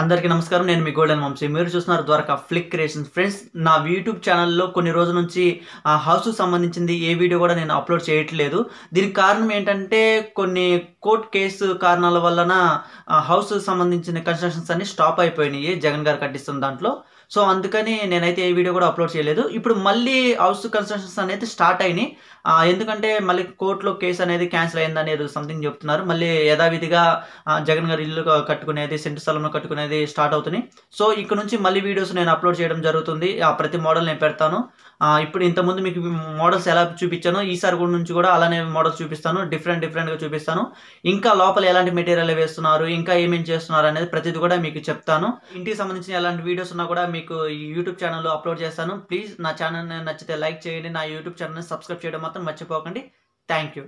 అందరికీ నమస్కారం. నేను మీ గోల్డెన్ వంశీ మీరు చూస్తున్నారు ద్వారకా ఫ్లిక్ క్రియేషన్స్ ఫ్రెండ్స్ నా యూట్యూబ్ ఛానల్లో కొన్ని రోజుల నుంచి ఆ హౌస్ సంబంధించింది ఏ వీడియో కూడా నేను అప్లోడ్ చేయట్లేదు. దీనికి కారణం ఏంటంటే కొన్ని కోర్ట్ కేసు కారణాల వలన హౌస్ సంబంధించిన కన్స్ట్రక్షన్స్ అన్ని స్టాప్ అయిపోయినాయి. జగన్ గారు కట్టిస్తున్న దాంట్లో. సో అందుకని నేనైతే ఏ వీడియో కూడా అప్లోడ్ చేయలేదు. ఇప్పుడు మళ్ళీ హౌస్ కన్స్ట్రక్షన్స్ అనేది స్టార్ట్ అయినాయి. ఎందుకంటే మళ్ళీ కోర్టులో కేసు అనేది క్యాన్సిల్ అయింది అనేది సంథింగ్ చెప్తున్నారు. మళ్ళీ యథావిధిగా జగన్ గారు ఇల్లు కట్టుకునేది సెంటు స్థలంలో కట్టుకునేది స్టార్ట్ అవుతున్నాయి. సో ఇక్కడ నుంచి మళ్ళీ వీడియోస్ నేను అప్లోడ్ చేయడం జరుగుతుంది. ఆ, ప్రతి మోడల్ నేను పెడతాను. ఇప్పుడు ఇంతకుముందు మీకు మోడల్స్ ఎలా చూపించానో ఈసారి కూడా నుంచి కూడా అలానే మోడల్స్ చూపిస్తాను. డిఫరెంట్ డిఫరెంట్గా చూపిస్తాను. ఇంకా లోపల ఎలాంటి మెటీరియల్ వేస్తున్నారు ఇంకా ఏమేమి చేస్తున్నారు అనేది ప్రతిది కూడా మీకు చెప్తాను. ఇంటికి సంబంధించిన ఎలాంటి వీడియోస్ ఉన్నా కూడా మీకు యూట్యూబ్ ఛానల్లో అప్లోడ్ చేస్తాను. ప్లీజ్ నా ఛానల్ నచ్చితే లైక్ చేయండి. నా యూట్యూబ్ ఛానల్ని సబ్స్క్రైబ్ చేయడం మాత్రం మర్చిపోకండి. Thank you.